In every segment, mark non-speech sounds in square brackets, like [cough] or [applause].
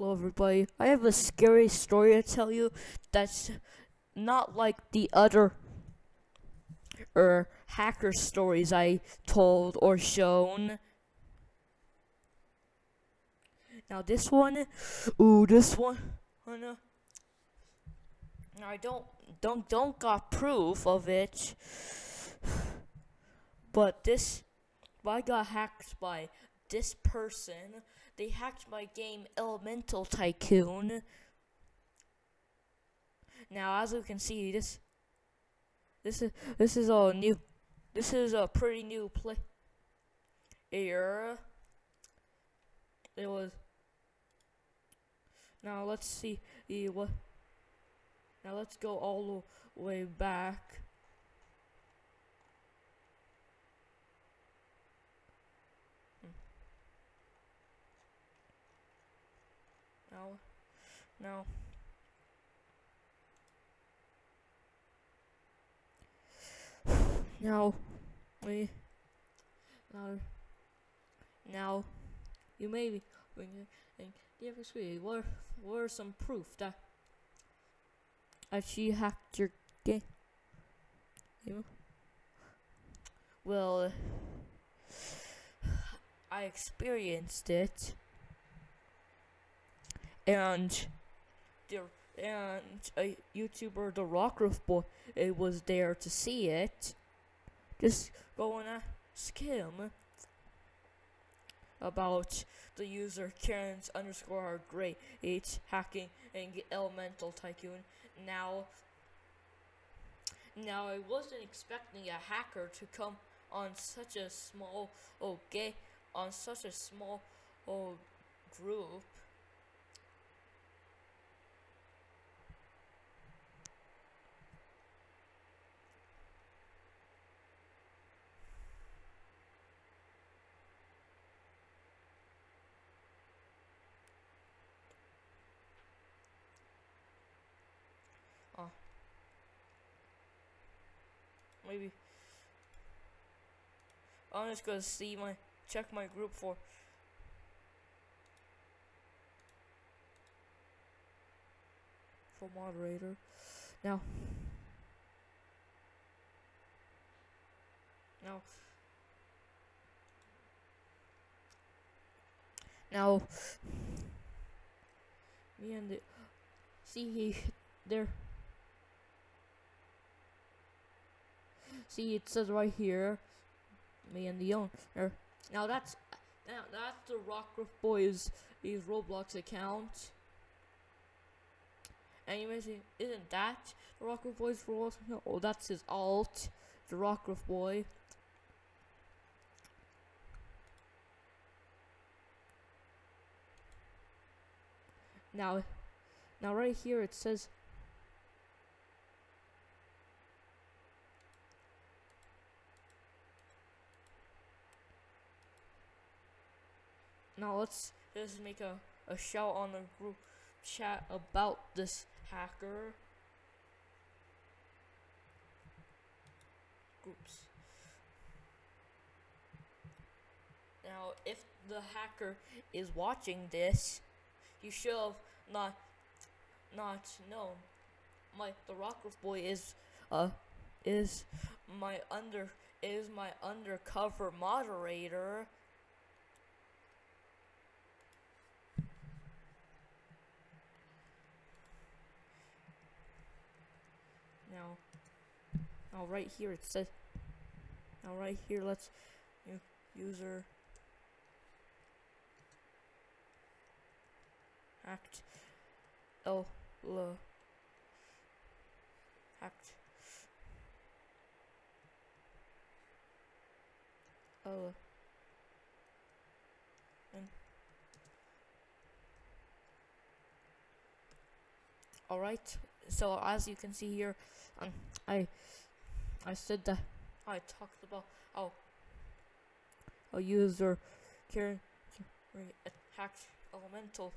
Hello, everybody. I have a scary story to tell you that's not like the other er, hacker stories I told or shown. Now this one, ooh, this one, oh no. I don't, don't, don't got proof of it, but this, I got hacked by this person. They hacked my game Elemental Tycoon. Now, as you can see, this, this is, this is all new. This is a pretty new play. Here, it was. Now let's see what. Now let's go all the way back. Now, now. [sighs] Now, we, now, now, you may be, you think, yeah, what, what some proof that, that she hacked your game? You? Well, [sighs] I experienced it and there and a YouTuber, the Rockruff boy, it was there to see it. Just go and ask him about the user Karen's underscore great eight hacking and elemental tycoon. Now, now I wasn't expecting a hacker to come on such a small okay on such a small oh, group maybe. I'm just gonna see my check my group for. For moderator. Now. Now. Now. Me and the see he there See, it says right here, me and the owner. Now that's now that's the Rockruff Boys his Roblox account. And you may say, isn't that the Rockruff Boys Roblox account? Oh, that's his alt, the Rockruff Boy. Now, now right here it says Now let's just make a, a shout on the group chat about this hacker. Groups. Now, if the hacker is watching this, you should have not not known. My the Rockruff boy is uh is my under is my undercover moderator. Now, now right here it says, now right here let's, user act oh l act oh and all right so as you can see here um, I I said that. I talked about oh. how a user can attack elemental.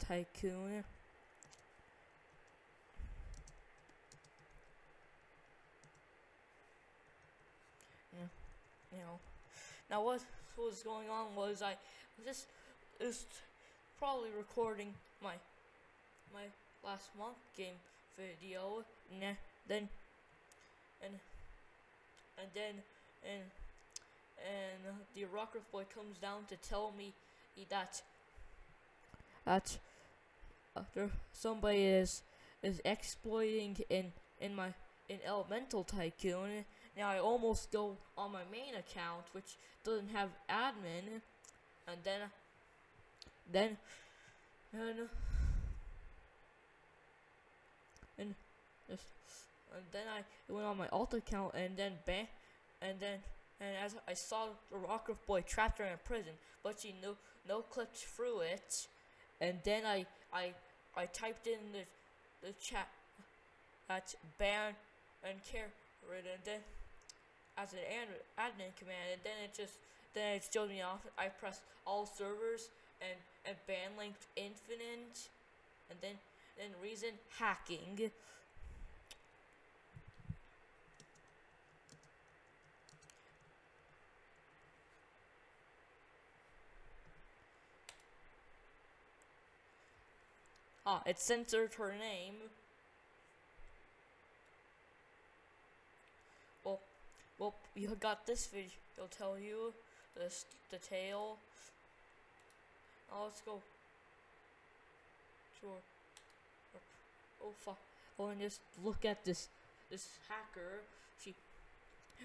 Tycoon. Yeah. You know. Now what was going on was I just just probably recording my my last month game video. Nah, then and and then and and the Rockruff boy comes down to tell me that that uh, somebody is is exploiting in in my in Elemental Tycoon. Now I almost go on my main account, which doesn't have admin, and then then and and and then I went on my alt account and then ban and then and as I saw the Rockruff Boy trapped her in prison, but she no no clipped through it, and then I I I typed in the the chat at ban and care and then as an admin command, and then it just then it showed me off. I pressed all servers and and ban length infinite, and then then reason hacking. Ah, it censored her name. Well, well, you got this video. It'll tell you this detail. Now let's go Sure. oh fuck. Oh, and just look at this this hacker. She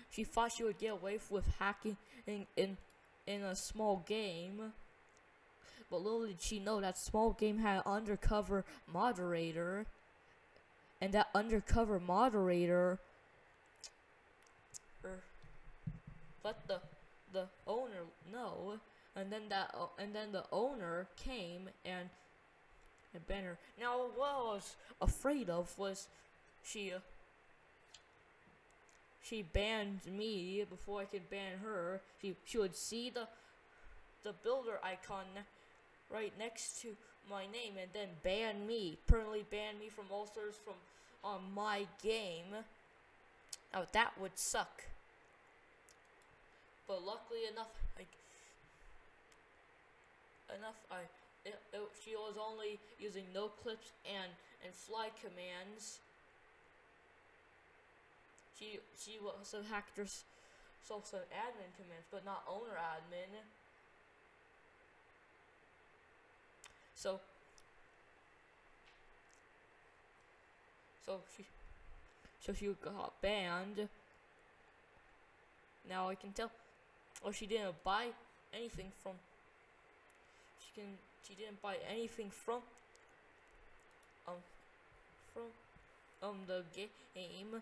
she thought she would get away with hacking in in in a small game. But little did she know that small game had an undercover moderator. And that undercover moderator er, let the the owner know and then that uh, and then the owner came and and banned her. Now what I was afraid of was she uh, she banned me before I could ban her. She she would see the the builder icon right next to my name and then ban me, permanently ban me from all servers from on my game. Oh, that would suck. But luckily enough, I enough I it, it, she was only using no clips and and fly commands. She she also hacked herself some admin commands, but not owner admin. So, so she, so she got banned. Now I can tell. Oh, she didn't buy anything from. She can. She didn't buy anything from. Um, from, um, the game.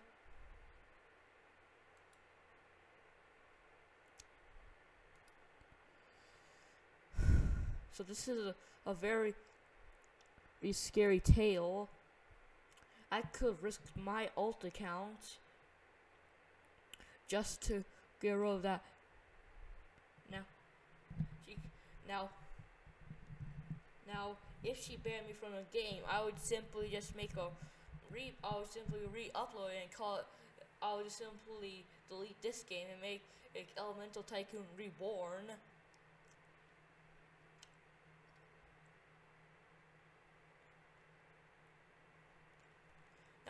So this is a, a very, very scary tale. I could have risked my alt account just to get rid of that. Now, she, now, now, if she banned me from the game, I would simply just make a re. I would simply re-upload it and call it. I would simply delete this game and make it Elemental Tycoon Reborn.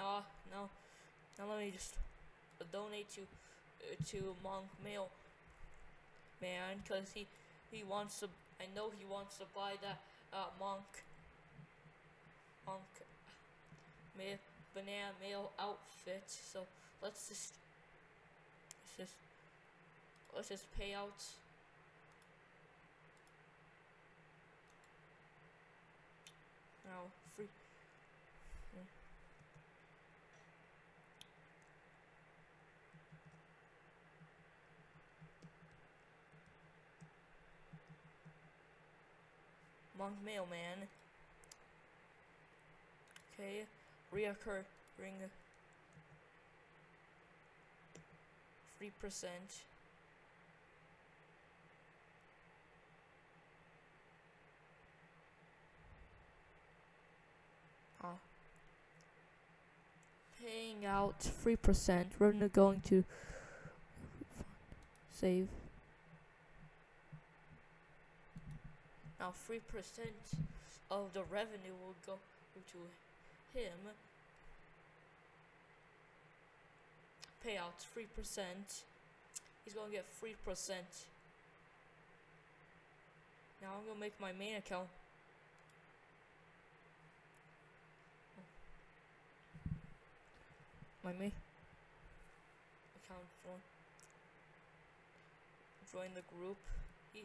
Now, now, now let me just donate to uh, to Monk Mail man because he he wants to. I know he wants to buy that uh, Monk Monk mail, banana mail outfit. So let's just let's just let's just pay out. Now Monk Mailman. Okay, reoccurring three percent. Ah. Paying out three percent. We're not going to save. Now three percent of the revenue will go to him. Three percent. He's gonna get three percent. Now I'm gonna make my main account. My main account join join the group. He,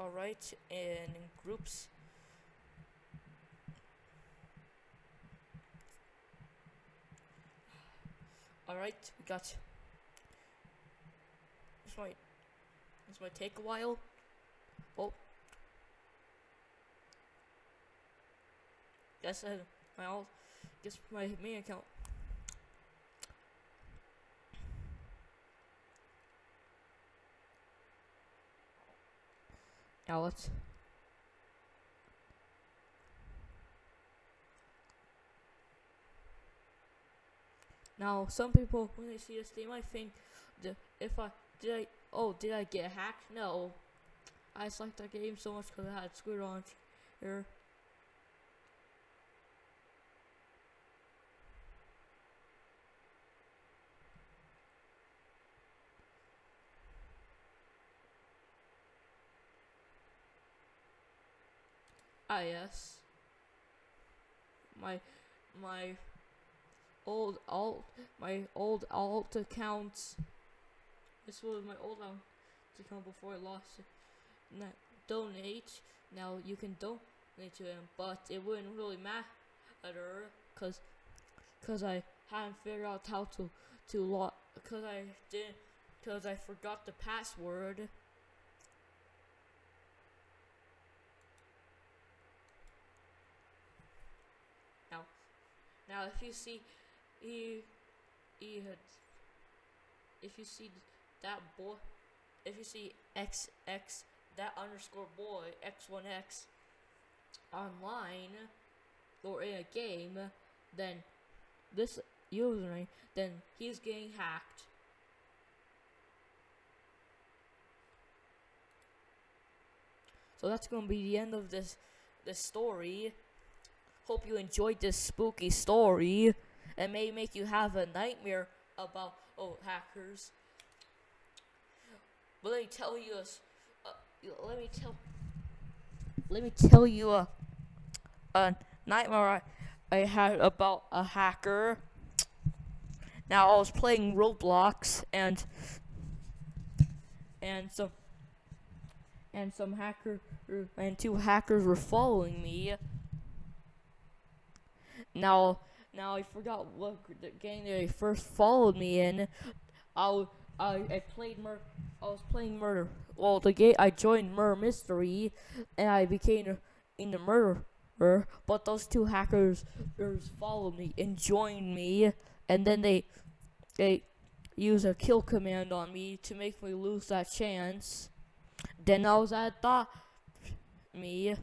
Alright, and in groups. Alright, we got. This might. This might take a while. Oh. Guess uh, I. My all. Guess my main account. Now let's. Now, some people, when they see this, they might think, if I, did I, oh, did I get hacked? No. I just like that game so much because it had Squid on here. Ah, yes. My, my old alt, my old alt accounts. This was my old alt account before I lost it. Now, donate. Now you can donate to him, but it wouldn't really matter because because I hadn't figured out how to to log because I didn't because I forgot the password. Now, now if you see he he had if you see that boy if you see x x that underscore boy x1x online or in a game then this username then he's getting hacked. So that's gonna be the end of this this story hope you enjoyed this spooky story and may make you have a nightmare about oh hackers. But let me tell you a, uh, let me tell let me tell you a a nightmare I, I had about a hacker. Now I was playing Roblox and and some and some hacker and two hackers were following me. Now now I forgot what game they first followed me in. I I I played murder. I was playing murder. Well, the game I joined murder mystery, and I became in the murderer. But those two hackers followed me and joined me, and then they they use a kill command on me to make me lose that chance. Then I was at the me.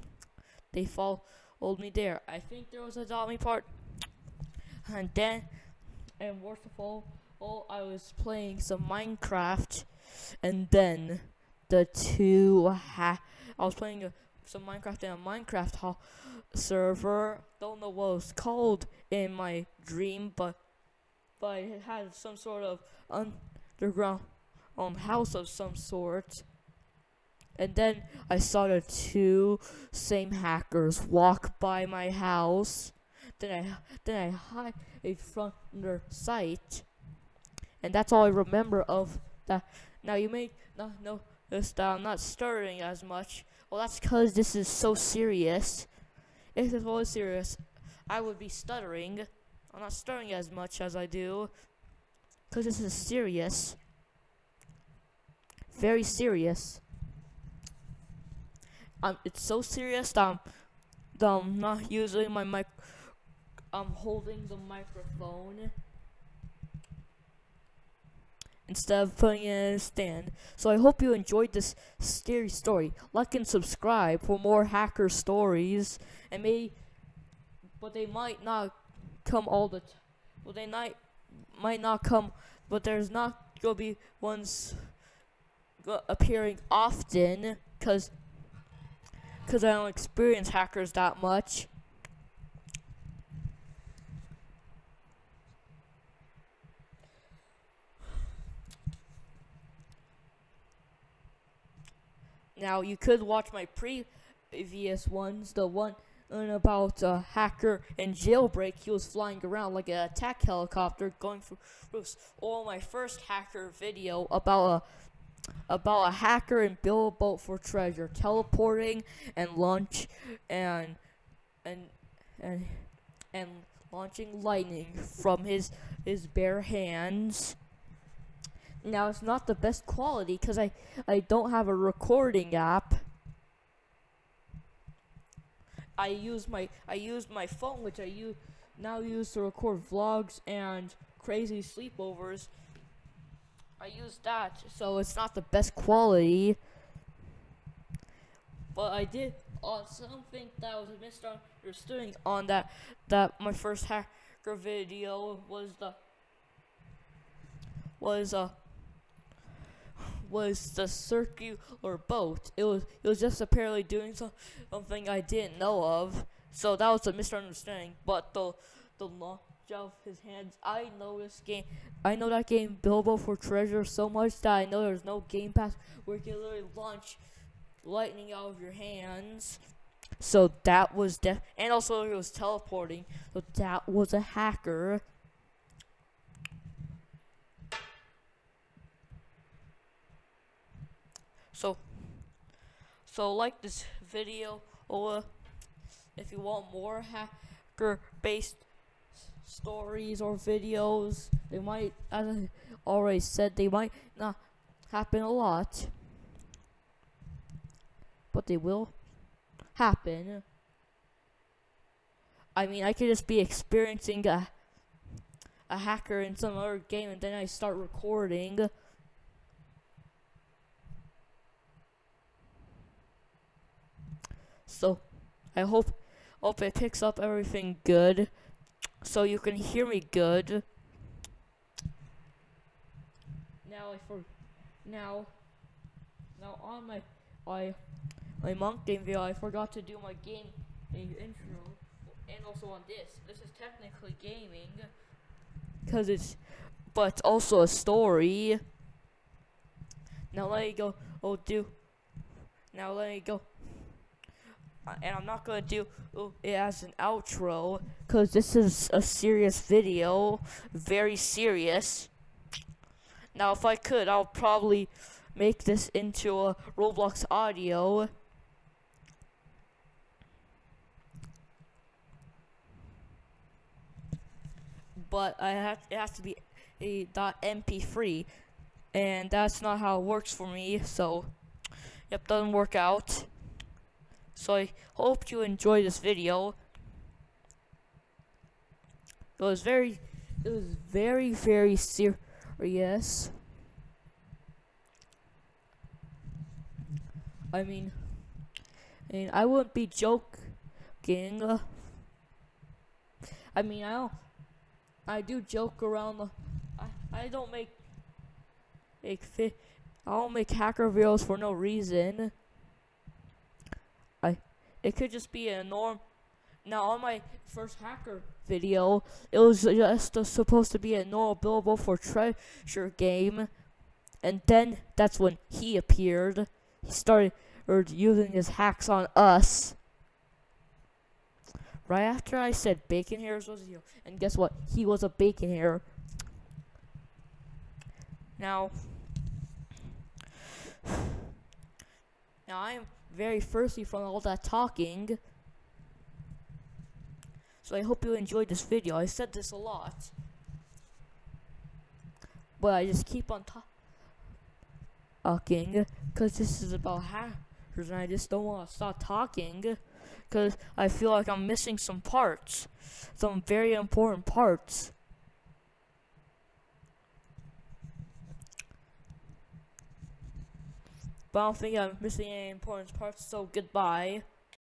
They followed me there. I think there was a me part and then and worst of all, all I was playing some Minecraft, and then the two ha I was playing a, some Minecraft in a Minecraft server. Don't know what it was called in my dream, but but it had some sort of underground um house of some sort. And then I saw the two same hackers walk by my house then I then I hide from their sight, and that's all I remember of that. Now you may not notice that I'm not stuttering as much. Well, that's because this is so serious. If it was serious, I would be stuttering. I'm not stuttering as much as I do, because this is serious. Very serious. It's so serious that I'm, that I'm not using my mic I'm holding the microphone instead of putting it in a stand. So I hope you enjoyed this scary story. Like and subscribe for more hacker stories, and may, but they might not come all the. T- well, they might might not come, but there's not gonna be ones appearing often, cause cause I don't experience hackers that much. Now you could watch my previous ones, the one about a hacker and jailbreak. He was flying around like an attack helicopter going through. Or my first hacker video about a about a hacker and build a boat for treasure, teleporting and launch and and and and launching lightning from his his bare hands. Now it's not the best quality because I I don't have a recording app. I use my I use my phone, which I use now use to record vlogs and crazy sleepovers. I used that, so it's not the best quality. But I did uh, something that was misunderstood on that that my first hacker video was the was uh was the circular boat. It was it was just apparently doing some, something I didn't know of. So that was a misunderstanding. But the the launch of his hands, I know this game. I know that game Build a Boat for Treasure so much that I know there's no game pass where you can literally launch lightning out of your hands. So that was def and also he was teleporting. So that was a hacker. So, so like this video, or if you want more hacker-based stories or videos, they might, as I already said, they might not happen a lot, but they will happen. I mean, I could just be experiencing a a hacker in some other game, and then I start recording. So I hope hope it picks up everything good so you can hear me good. Now I for now now on my I my monk game video I forgot to do my game intro and also on this. This is technically gaming cuz it's but also a story. Now let me go. Oh do. Now let me go and I'm not gonna do it as an outro because this is a serious video, very serious. Now, if I could, I'll probably make this into a Roblox audio. But I have it has to be a .mp3, and that's not how it works for me. So, yep, doesn't work out. So I hope you enjoyed this video. It was very, it was very, very serious. I mean, I mean, I wouldn't be joking. I mean, I don't, I do joke around. The, I, I don't make, make fit. I don't make hacker videos for no reason. It could just be a norm. Now, on my first hacker video, it was just supposed to be a normal Build a Boat for treasure game. And then that's when he appeared. He started using his hacks on us. Right after I said bacon hairs was you. And guess what? He was a bacon hair. Now, [sighs] now I am very thirsty from all that talking. So I hope you enjoyed this video. I said this a lot. But I just keep on talking because this is about hackers and I just don't want to stop talking because I feel like I'm missing some parts. Some very important parts. But I don't think I'm missing any important parts. So goodbye.